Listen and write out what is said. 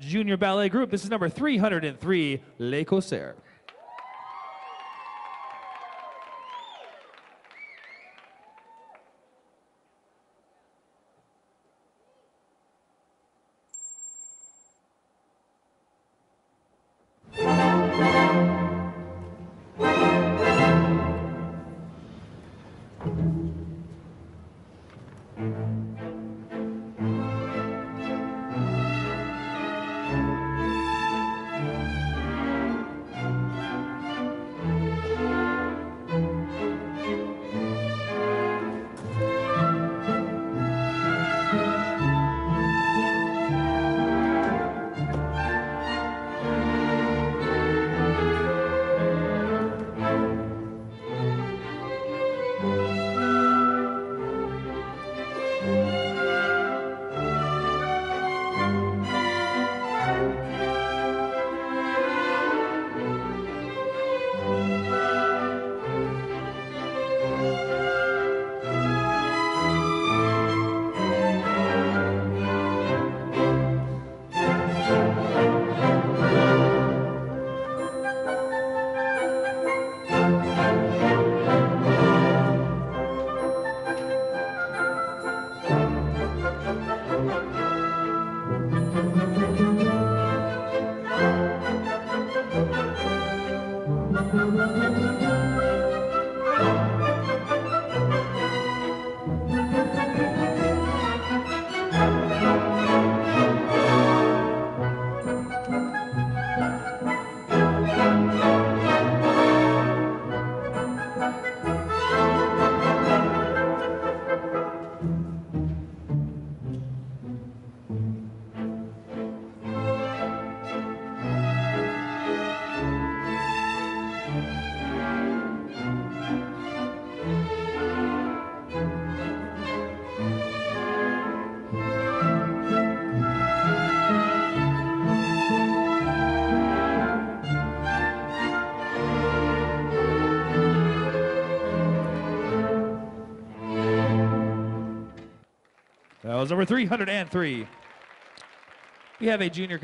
junior ballet group. This is number 303, Les Corsaires. That was number 303. We have a junior